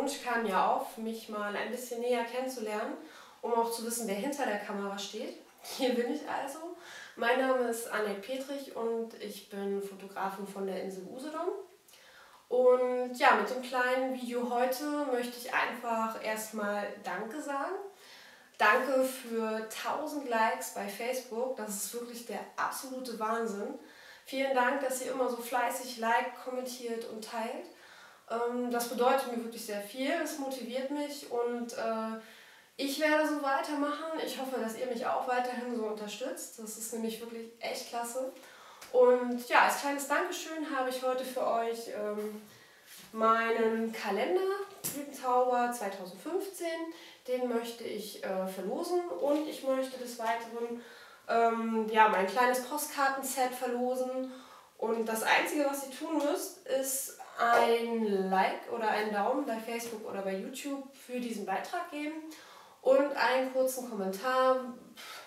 Wunsch kam ja auf, mich mal ein bisschen näher kennenzulernen, um auch zu wissen, wer hinter der Kamera steht. Hier bin ich also. Mein Name ist Annette Petrich und ich bin Fotografin von der Insel Usedom. Und ja, mit dem kleinen Video heute möchte ich einfach erstmal Danke sagen. Danke für 1000 Likes bei Facebook. Das ist wirklich der absolute Wahnsinn. Vielen Dank, dass ihr immer so fleißig liked, kommentiert und teilt. Ähm, das bedeutet mir wirklich sehr viel, es motiviert mich und äh, ich werde so weitermachen. Ich hoffe, dass ihr mich auch weiterhin so unterstützt. Das ist nämlich wirklich echt klasse. Und ja, als kleines Dankeschön habe ich heute für euch ähm, meinen Kalender Blütenzauber 2015. Den möchte ich äh, verlosen und ich möchte des Weiteren ähm, ja, mein kleines Postkartenset verlosen. Und das Einzige, was ihr tun müsst, ist ein Like oder einen Daumen bei Facebook oder bei YouTube für diesen Beitrag geben und einen kurzen Kommentar.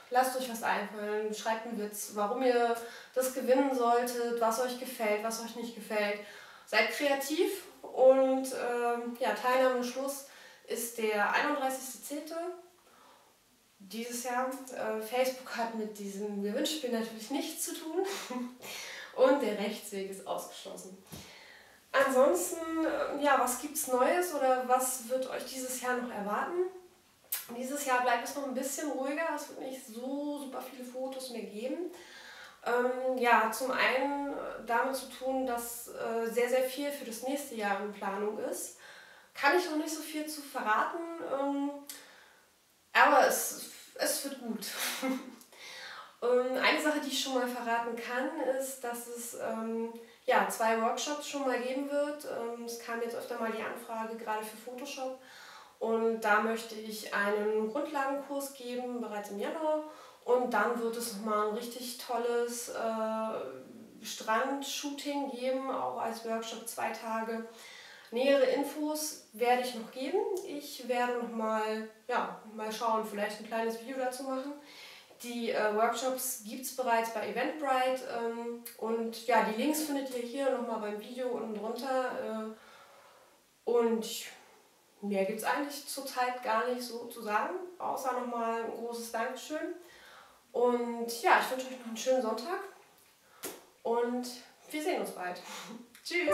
Lasst euch was einfallen, schreibt einen Witz, warum ihr das gewinnen solltet, was euch gefällt, was euch nicht gefällt. Seid kreativ und ähm, ja, Teilnahmeschluss ist der 31.10. dieses Jahr. Äh, Facebook hat mit diesem Gewinnspiel natürlich nichts zu tun und der Rechtsweg ist ausgeschlossen. Ansonsten, äh, ja, was gibt's Neues oder was wird euch dieses Jahr noch erwarten? Dieses Jahr bleibt es noch ein bisschen ruhiger, es wird nicht so super viele Fotos mehr geben. Ähm, ja, zum einen damit zu tun, dass äh, sehr, sehr viel für das nächste Jahr in Planung ist. Kann ich noch nicht so viel zu verraten, ähm, aber es, es wird gut. ähm, eine Sache, die ich schon mal verraten kann, ist, dass es ähm, ja, zwei Workshops schon mal geben wird. Ähm, es kam jetzt öfter mal die Anfrage, gerade für Photoshop. Und da möchte ich einen Grundlagenkurs geben, bereits im Januar. Und dann wird es nochmal ein richtig tolles äh, Strand-Shooting geben, auch als Workshop zwei Tage. Nähere Infos werde ich noch geben. Ich werde nochmal ja, mal schauen, vielleicht ein kleines Video dazu machen. Die äh, Workshops gibt es bereits bei Eventbrite ähm, und ja, die Links findet ihr hier nochmal beim Video unten drunter. Äh, und mehr gibt es eigentlich zurzeit gar nicht so zu sagen, außer nochmal ein großes Dankeschön. Und ja, ich wünsche euch noch einen schönen Sonntag und wir sehen uns bald. Tschüss!